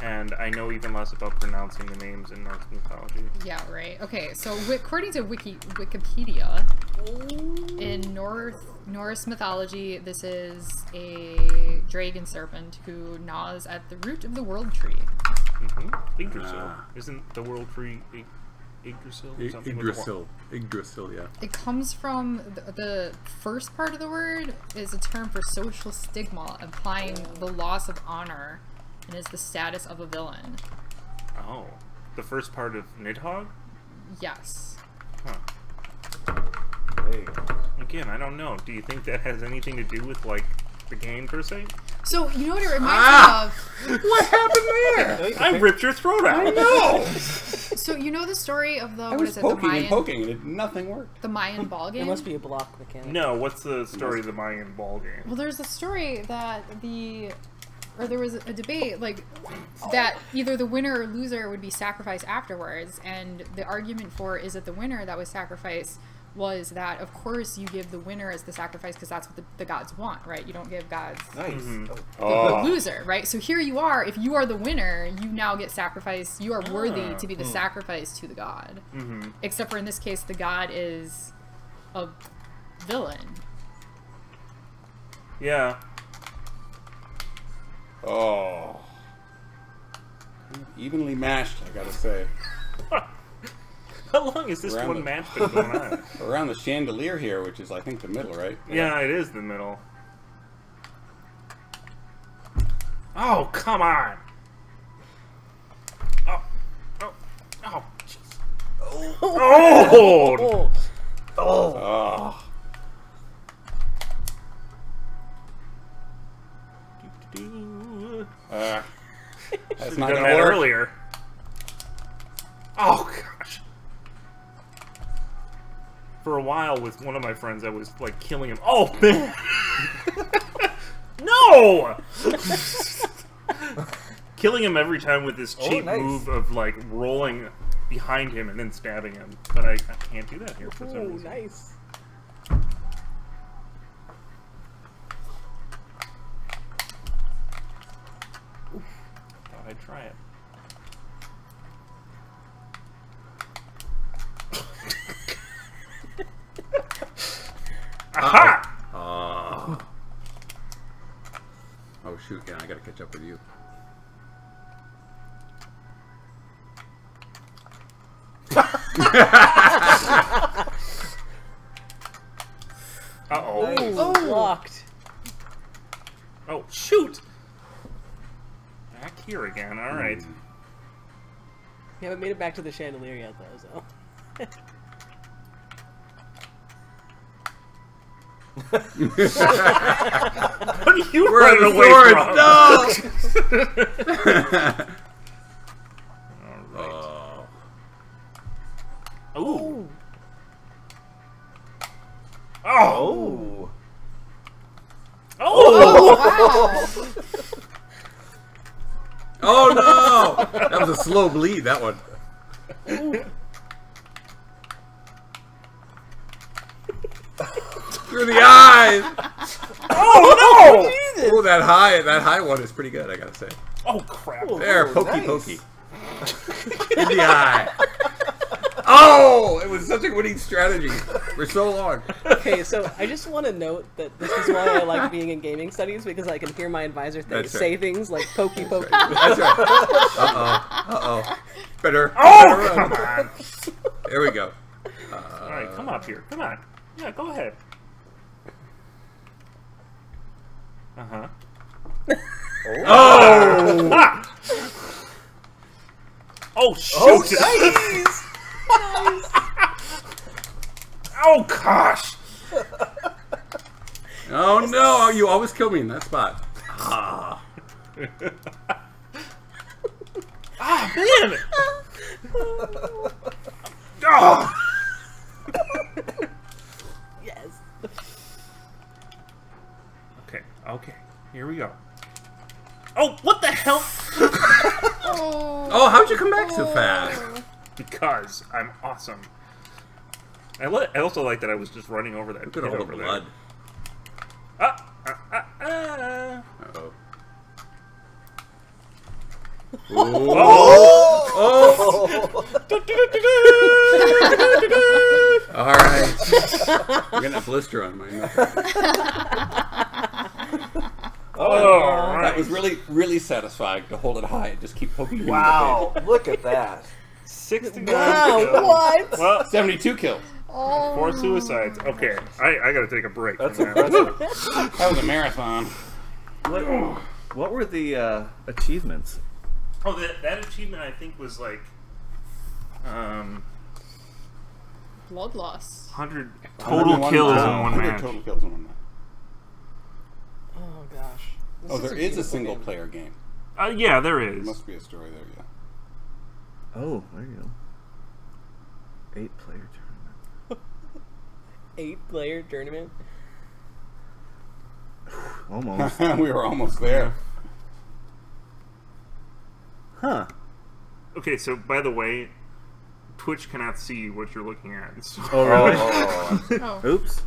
and I know even less about pronouncing the names in Norse mythology. Yeah, right. Okay, so according to Wiki Wikipedia, in North Norse mythology, this is a dragon serpent who gnaws at the root of the world tree. Mm-hmm. Yggdrasil. Ah. Isn't the world tree Ig- Yggdrasil? or I- something with the wa- Yggdrasil. Yggdrasil, yeah. It comes from the, the first part of the word is a term for social stigma, implying the loss of honor, and is the status of a villain. Oh, the first part of Nidhogg? Yes. Huh. There you go. Again, I don't know. Do you think that has anything to do with like the game per se? So you know what it reminds Ah! me of? What happened there? I ripped your throat out. No! So you know the story of the I what was is it? The poking and Mayan, poking, and it, nothing worked. the Mayan ball game. There must be a block mechanic. No, what's the story of the Mayan ball game? Well, there's a story that the, or there was a debate like that either the winner or loser would be sacrificed afterwards, and the argument for is it the winner that was sacrificed was that of course you give the winner as the sacrifice because that's what the, the gods want, right? You don't give gods Nice. Mm-hmm. Oh, the loser, right? So here you are. If you are the winner, you now get sacrificed. You are worthy to be the sacrifice to the god. Mm-hmm. Except for in this case, the god is a villain. Yeah. Oh. Evenly mashed, I gotta say. How long has this Around one the- match been going on? Around the chandelier here, which is, I think, the middle, right? yeah, it is the middle. Oh, come on! Oh, oh, oh, jeez. Oh! Oh, Oh. Uh, that's not gonna that work. earlier. Oh gosh. For a while with one of my friends, I was like killing him. Oh man! no! killing him every time with this Oh, cheap nice. move of like rolling behind him and then stabbing him. But I, I can't do that here for some reason. nice. Thought I'd try it. Aha! Ah. To catch up with you. Uh oh. Oh, blocked. Oh shoot! Back here again. All right. We haven't made it back to the chandelier yet, though. So. What are you Where are running the away from? No! All right. Oh. Ooh. Oh. Oh. Oh. Wow. Oh no! That was a slow bleed. That one. Through the eyes. Oh no! Oh, that high, one is pretty good. I gotta say. Oh crap! There, Oh, pokey nice. pokey. In the eye. Oh, it was such a winning strategy for so long. Okay, so I just want to note that this is why I like being in gaming studies because I can hear my advisor th- That's right. say things like pokey pokey. That's right. Uh oh. Uh oh. Better. Oh better come on! There we go. All right, come up here. Come on. Yeah, go ahead. Uh huh. Oh! Ah! Oh shoot! Oh, nice. Oh gosh! Oh no! You always kill me in that spot. Ah. Ah man! Oh! yes. Okay, okay. Here we go. Oh, what the hell? Oh. Oh, how'd you come back so fast? Because I'm awesome. I, li- I also like that I was just running over that Look at all the over blood. there. Ah, ah, ah, ah. Uh oh. Oh! Oh! All right. I'm getting a blister on my knuckle. Oh, That was really, really satisfying to hold it high and just keep poking you Wow. Look at that. 69 Wow, kills. what? Well, in the face. 72 kills. Oh. four suicides. Okay, I, I gotta take a break. That's from that. impressive. That was a marathon. What, what were the uh, achievements? Oh, that, that achievement I think was like um, Blood loss. 100 total kills in uh, one 100 total kills in one match. Oh gosh. This Oh, there is a beautiful single game. player game. Uh, yeah, there There is. must be a story there, yeah. Oh, there you go. Eight player tournament. Eight player tournament. Almost. we were almost there. huh. Okay, so by the way, Twitch cannot see what you're looking at. So, Oh, really? Oh. Oh. Oops.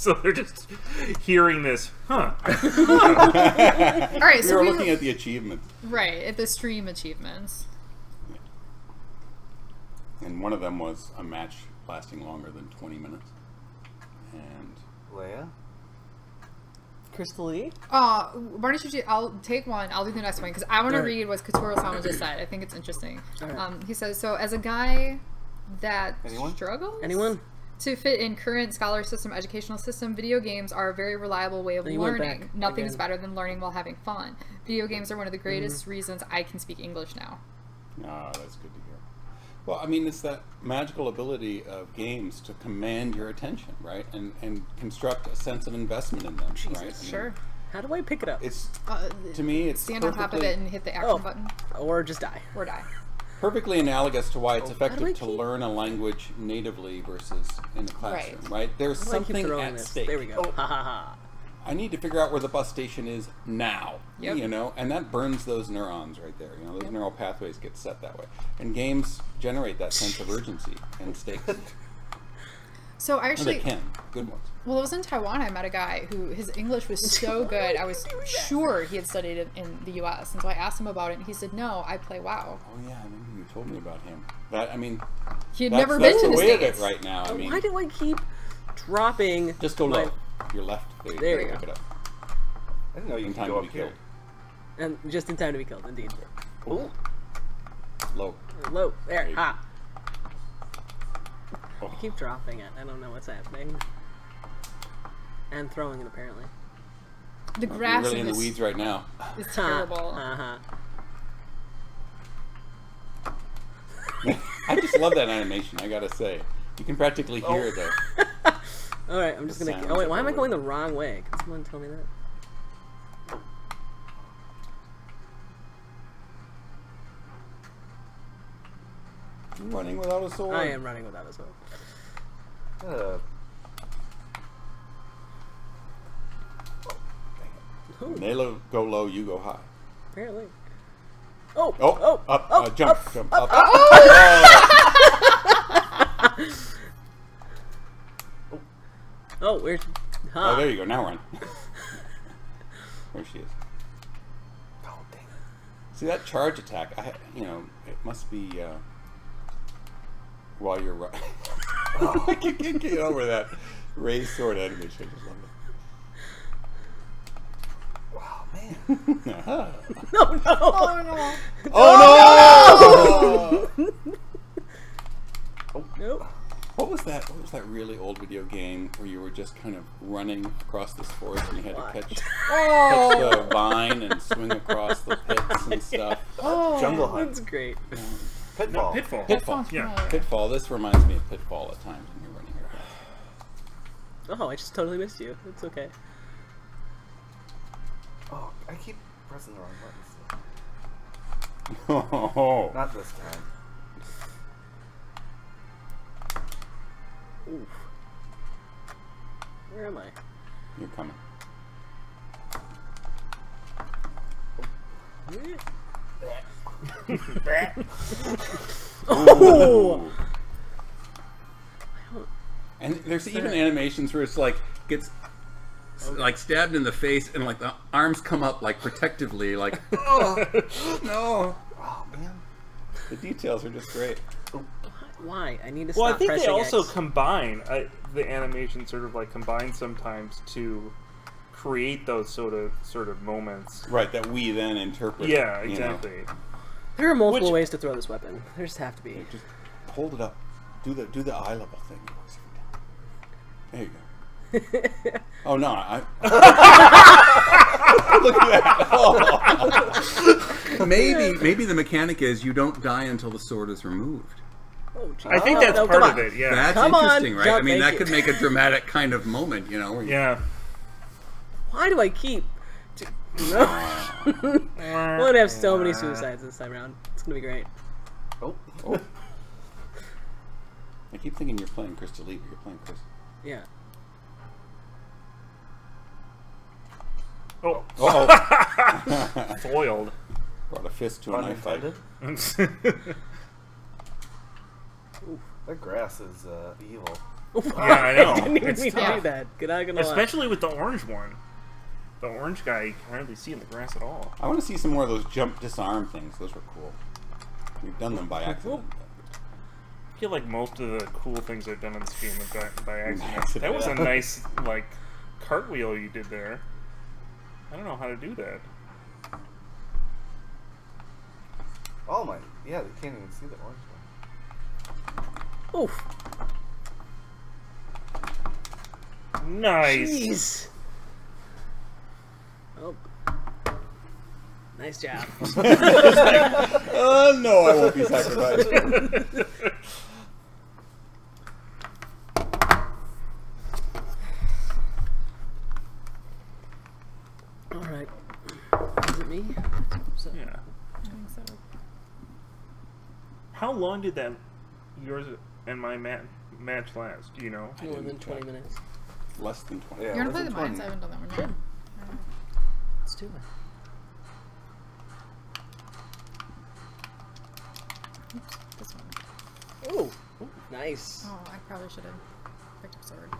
so they're just hearing this, huh? All right, We so were we looking at the achievements, right at the stream achievements. and one of them was a match lasting longer than 20 minutes. And Leia? Krista-Lee. Uh, why don't you? do- I'll take one. I'll do the next one because I want to read what Katuro-sama just said. I think it's interesting. Alright. Um, he says, "So as a guy that Anyone? struggles Anyone? To fit in current scholar system educational system, video games are a very reliable way of You learning. back Nothing is better than learning while having fun. Video games are one of the greatest Mm-hmm. reasons I can speak English now." Ah, that's good to hear. Well, I mean, it's that magical ability of games to command your attention, right? And and construct a sense of investment in them, right? I mean, Sure. How do I pick it up? It's Uh, to me, it's stand on top of it and hit the action Oh. button Or just die. or die. Perfectly analogous to why it's Oh, how do I effective to keep- learn a language natively versus in the classroom, Right. right? There's How do I keep something throwing at this? stake. There we go. Oh. Ha ha ha. I need to figure out where the bus station is now. Yep. You know, and that burns those neurons right there. You know, those neural pathways get set that way. And games generate that sense of urgency and stakes. So I actually. they actually, can. Good ones. Well, it was in Taiwan I met a guy who his English was so good. I was sure he had studied it in the U.S. And so I asked him about it, and he said, "No, I play WoW." Oh yeah, I remember you told me about him. That I mean, He had never that's been to the the way states. of it right now. I mean, Why do I keep dropping? just go my- low. Your left. There, There you you go. go. Look it up. I didn't know you In could time go to up be here. killed. And just in time to be killed, indeed. Ooh, Low. low. There. Hey. Ah. Oh. Keep dropping it. I don't know what's happening. And throwing it, apparently. The You're grass really in the weeds right now. is terrible. Uh huh. I just love that animation. I gotta say, you can practically hear the. Alright, I'm just The gonna. Oh, wait, why am I going the wrong way? Can someone tell me that? Running without a sword. I am running without a sword. Uh, Ooh, Nalo go low, you go high. apparently. Oh! Oh, Oh! up, oh, uh, jump, up, jump, up, up. Oh, where's. Oh, Huh. there you go. Now run. there she is. oh, dang it. See that charge attack? I, you know, it must be uh, while you're Oh! I can't get over that raised sword animation. I just love Wow, man. it. Uh-huh. No, no! Oh no! oh no! Nope. What was that? What was that really old video game where you were just kind of running across this forest and you had to What? catch, catch Oh! the vine and swing across the pits and stuff? oh. Jungle Hunt. That's great. Pitfall. Pitfall. Pitfall. Sounds Yeah. familiar. Pitfall. This reminds me of Pitfall at times when you're running across. Oh, I just totally missed you. It's okay. Oh, I keep pressing the wrong buttons. Oh, Not this time. Oof. Where am I? you're coming. Oh! And there's even animations where it's like gets s- like stabbed in the face and like the arms come up like protectively, like oh no. Oh, man. The details are just great. Why? I need to Well, I think they also X. combine I, the animation sort of like combine sometimes to create those sort of sort of moments. Right, that we then interpret. Yeah, you know. exactly. There are multiple Which- ways to throw this weapon. There just have to be. Just hold it up. Do the do the eye level thing. There you go. Oh no, I. Look at that. Oh. maybe maybe the mechanic is you don't die until the sword is removed. Oh, geez. I think Oh, that's no, part of it. Yeah. That's Come on, interesting, right? I mean, that thank could make a dramatic kind of moment, you know. Yeah. Why do I keep? No. I'm gonna have so many suicides this time around. It's gonna be great. Oh, Oh. I keep thinking you're playing Crystal Leap. You're playing Chris. Yeah. Oh, Oh, foiled. brought a fist to a knife fight. unintended. That grass is uh, evil. Yeah, I know. didn't even It's mean to do that. Good not gonna lie. Especially with the orange one. The orange guy you can hardly see in the grass at all. I want to see some more of those jump disarm things. Those were cool. We've done them by accident. I feel like most of the cool things I've done in this game are by, by accident. accident. That was a nice like cartwheel you did there. I don't know how to do that. Oh my, yeah, they can't even see the orange one. Oof. Nice. Jeez. Oh. Nice job. Oh no, I won't be sacrificed. All right. Is it me? So, Yeah. I think so. How long did that yours and my ma- match last? Do you know? more than 20 check. minutes. Less than twenty. Yeah. You're gonna play the mines? I haven't done that one yet. Let's do it. Oops, this one. Oh, nice. Oh, I probably should have picked up sword.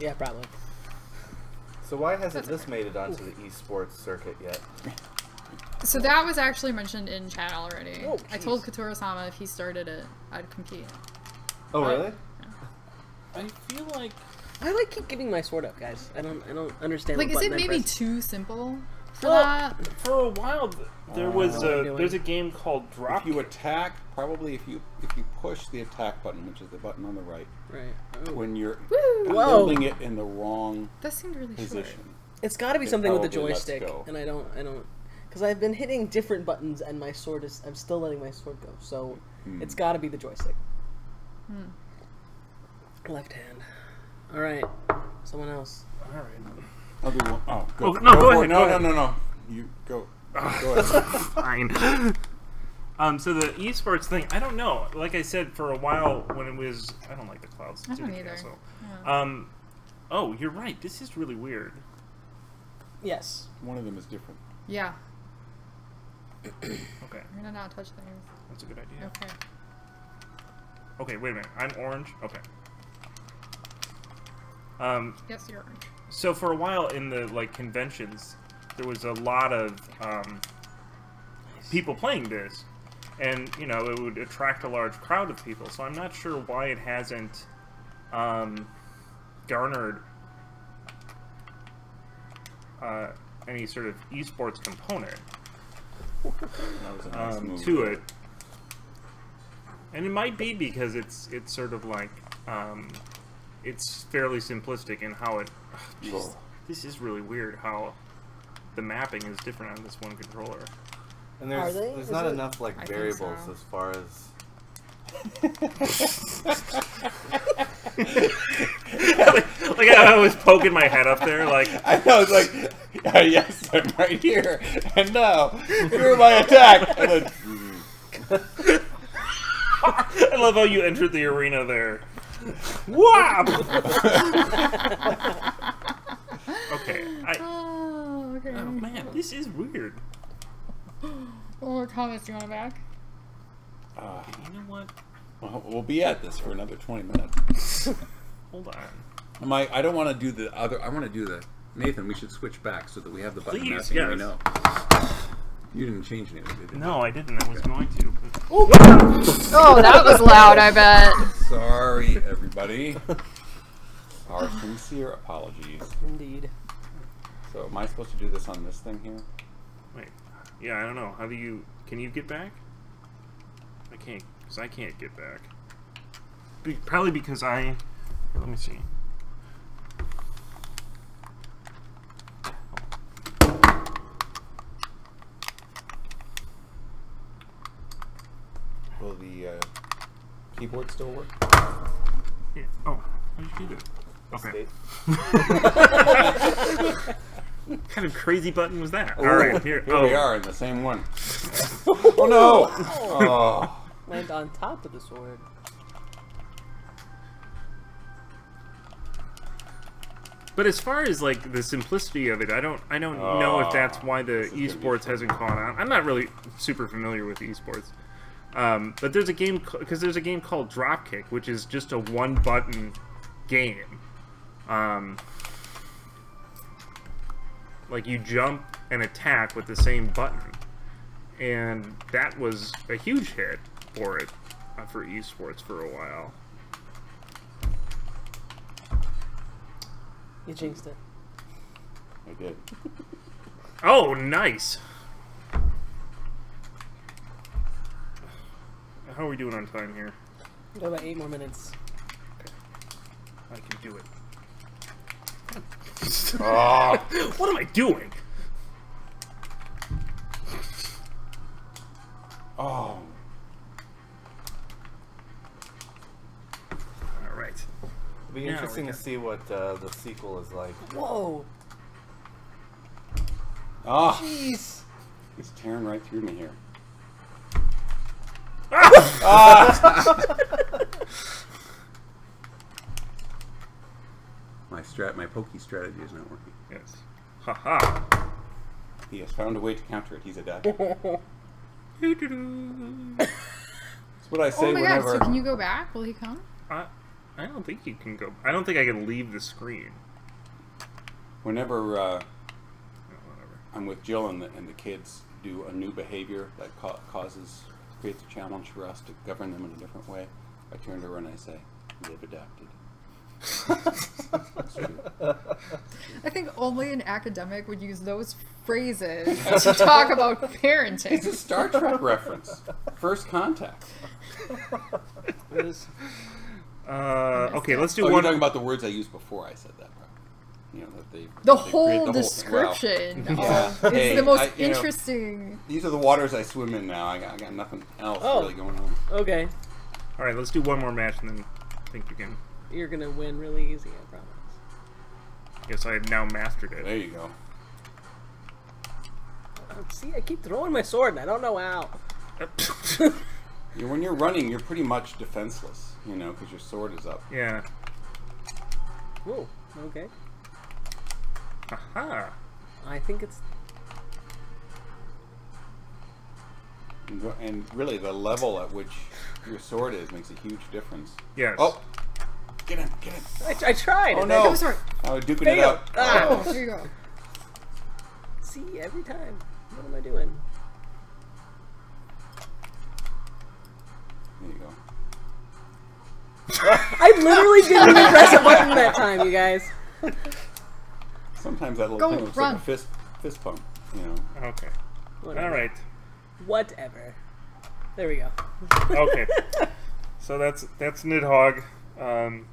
Yeah, probably. So why hasn't this made it onto the esports circuit yet? So that was actually mentioned in chat already. Oh, I told Katora-sama if he started it, I'd compete. Oh really? I feel like I like keep giving my sword up, guys. I don't, I don't understand. Like, is it I maybe press. too simple? for Well, that. For a while, th- there was a there's a game called Drop. If you attack, probably if you if you push the attack button, which is the button on the right, Right. Oh. when you're Woo! Whoa. holding it in the wrong That seemed really short. It's got to be It something with the joystick, and I don't, I don't, because I've been hitting different buttons, and my sword is, I'm still letting my sword go. So Hmm. it's got to be the joystick. Left hand. All right. Someone else. All right. I'll do one. Oh, go. Oh, no, go for ahead. No, go no, ahead. no, no. You go. Go ahead. Fine. Um, so the esports thing, I don't know. Like I said, for a while when it was, I don't like the clouds. I don't either. Yeah. Um, oh, you're right. This is really weird. Yes. One of them is different. Yeah, Okay, I'm gonna not touch things. that's a good idea. Okay. Okay, wait a minute. I'm orange. Okay. Um, Yes, you're orange. so for a while in the like conventions, there was a lot of um, people playing this, and you know it would attract a large crowd of people. So I'm not sure why it hasn't um, garnered uh, any sort of esports component That was a nice um, to it. And it might be because it's it's sort of like um, it's fairly simplistic in how it. Whoa. This is really weird how the mapping is different on this one controller. And there's Are they? there's Is not it- enough like I variables so. as far as like I was poking my head up there, like I know, it's like, "Ah, yes, I'm right here, and now here's my attack. And then, I love how you entered the arena there. Wow. okay, I. Oh, okay. Oh man, this is weird. Oh, Thomas, do you want it back? uh, You know what? well, we'll be at this for another 20 minutes. Hold on. Am I, I don't want to do the other. I want to do the Nathan. We should switch back so that we have the button Please, mapping. We know. You didn't change anything, did you? No, I didn't. I was going to. but- oh, oh, that was loud, I bet. Sorry, everybody. Our sincere apologies. Indeed. So, am I supposed to do this on this thing here? Wait. Yeah, I don't know. How do you? Can you get back? I can't, cause I can't get back. Be, probably because I. here, let me see. Will the uh, keyboard still work? Yeah. Oh, how did you do that? Okay. What kind of crazy button was that? Ooh, All right, here. Here oh, we are in the same one. oh no! Oh. Land on top of the sword. But as far as like the simplicity of it, I don't, I don't know if that's Ah, why the this is gonna be esports hasn't caught on. I'm not really super familiar with esports, um, but there's a game because there's a game called Dropkick, which is just a one-button game. Um, like you jump and attack with the same button, and that was a huge hit for it uh, for esports for a while. You jinxed it. I did. Oh, nice. How are we doing on time here? Go about eight more minutes. Okay. I can do it. Oh. What am I doing? Oh. All right. It'll be Yeah, interesting to see what uh, the sequel is like. Whoa! Oh. Jeez! He's tearing right through me here. My strat, my pokey strategy is not working. Yes. Haha. He has found a way to counter it. He's a Doo-doo-doo. That's what I say oh my whenever. god, so can you go back? Will he come? I, I don't think you can go. I don't think I can leave the screen. Whenever uh, Oh, whatever. I'm with Jill and the, and the kids do a new behavior that ca- causes creates a challenge for us to govern them in a different way, I turn to her and I say, "They've adapted." I think only an academic would use those phrases to talk about parenting. It's a. Star Trek reference. First contact. Uh, okay, let's do Oh, you're talking about the words I used before I said that. Right? You know that they. The that they whole the whole- description Yeah. it's Hey, the most I- you know- interesting. These are the waters I swim in now. I got, I got nothing else Oh. really going on. Okay, All right, let's do one more match, and then I think you can. you're gonna win really easy, I promise. Yes, I have now mastered it. There you go. Oh, see, I keep throwing my sword and I don't know how. You, when you're running, you're pretty much defenseless. You know, because your sword is up. yeah. Whoa. Okay. Aha. I think it's. And really, the level at which your sword is makes a huge difference. Yes. Oh, get him! Get him! I, I tried. Oh no! I Oh, sorry. I was duking it failed. out. Ah. Oh, here you go. See, every time. What am I doing? There you go. I literally didn't even press a button that time, you guys. Sometimes that little Go, thing looks run. like a fist fist bump. You know. Okay. Whatever. All right. Whatever. There we go. Okay. so that's that's Nidhogg. Um,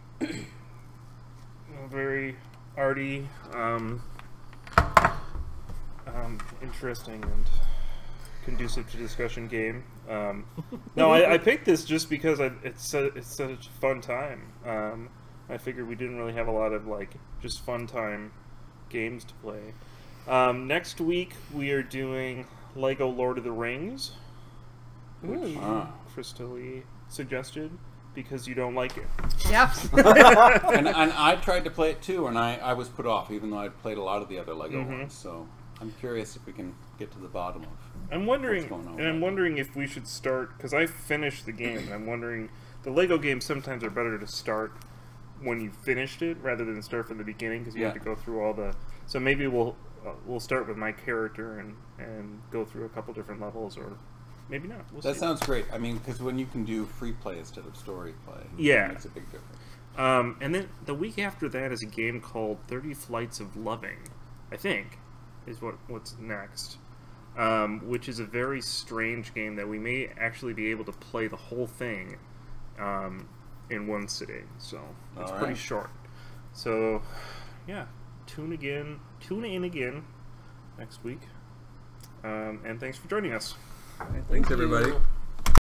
very arty, um, um, interesting, and conducive to discussion game. Um, no, I, I picked this just because I, it's so, it's such a fun time. Um, I figured we didn't really have a lot of like just fun time games to play. Um, next week we are doing Lego Lord of the Rings, which Ah. Krista-Lee suggested because you don't like it. Yep. and, and I tried to play it too, and I, I was put off, even though I'd played a lot of the other Lego Mhm. ones. So I'm curious if we can get to the bottom of. I'm wondering, What's going on and I'm wondering if we should start because I finished the game. and I'm wondering the Lego games sometimes are better to start when you finished it rather than start from the beginning because you have to go through all the. So maybe we'll uh, we'll start with my character and and go through a couple different levels, or maybe not. We'll That see. sounds great. I mean, because when you can do free play instead of story play, Yeah. it makes a big difference. Um, and then the week after that is a game called Thirty Flights of Loving, I think, is what what's next. Um, which is a very strange game that we may actually be able to play the whole thing um, in one sitting. So it's pretty right. short. So yeah, tune again, tune in again next week. Um, and thanks for joining us. Thanks, everybody.